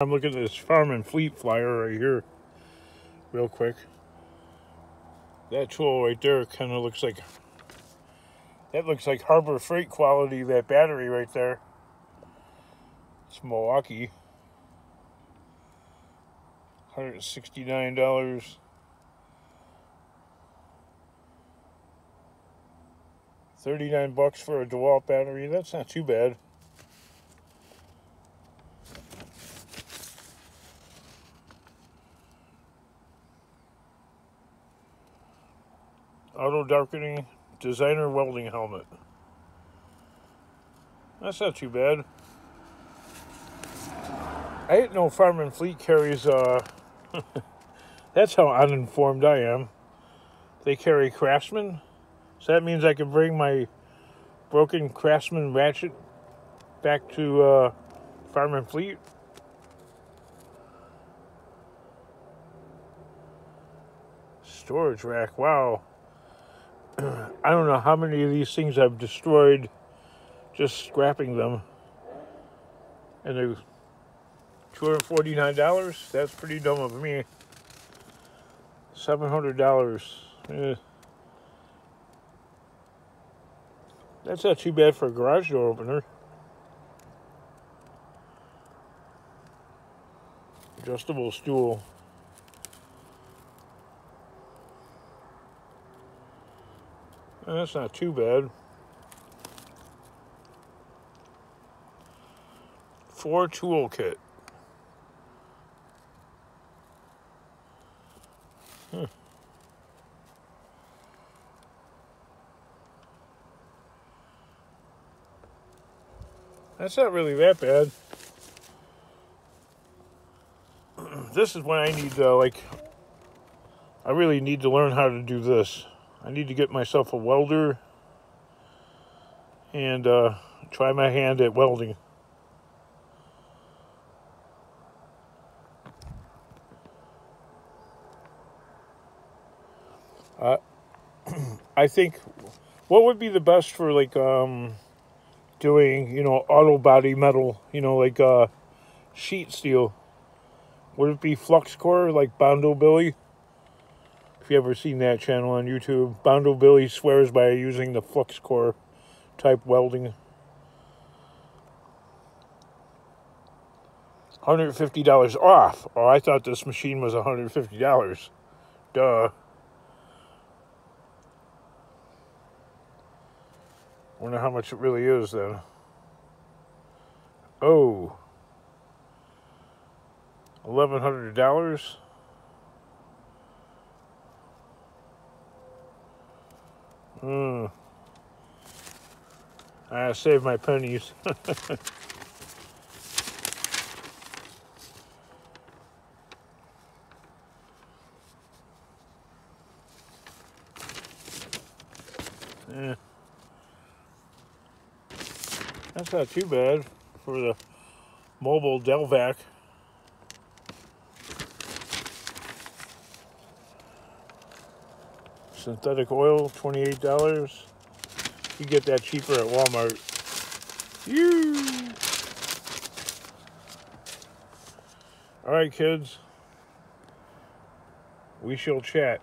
I'm looking at this Farm and Fleet flyer right here, real quick. That tool right there kind of looks like, that looks like Harbor Freight quality, that battery right there. It's Milwaukee. $169. Thirty-nine bucks for a DeWalt battery. That's not too bad. Auto darkening designer welding helmet. That's not too bad. I didn't know Fleet carries, uh, that's how uninformed I am. They carry Craftsman. So that means I can bring my broken Craftsman ratchet back to uh, Fleet. Storage rack, wow. I don't know how many of these things I've destroyed just scrapping them. And they're $249. That's pretty dumb of me. $700. Eh. That's not too bad for a garage door opener. Adjustable stool. That's not too bad. Four tool kit. Hmm. That's not really that bad. this is when I need to, like, I really need to learn how to do this. I need to get myself a welder and uh, try my hand at welding. Uh, I think what would be the best for like um, doing, you know, auto body metal, you know, like uh, sheet steel? Would it be flux core like Bondo Billy? If you ever seen that channel on YouTube, Bondo Billy swears by using the flux core type welding. $150 off. Oh, I thought this machine was $150. Duh. Wonder how much it really is then. Oh. $1,100. Hmm. I save my pennies. yeah. That's not too bad for the Mobil Delvac. Synthetic oil, $28. You get that cheaper at Walmart. You. All right, kids. We shall chat.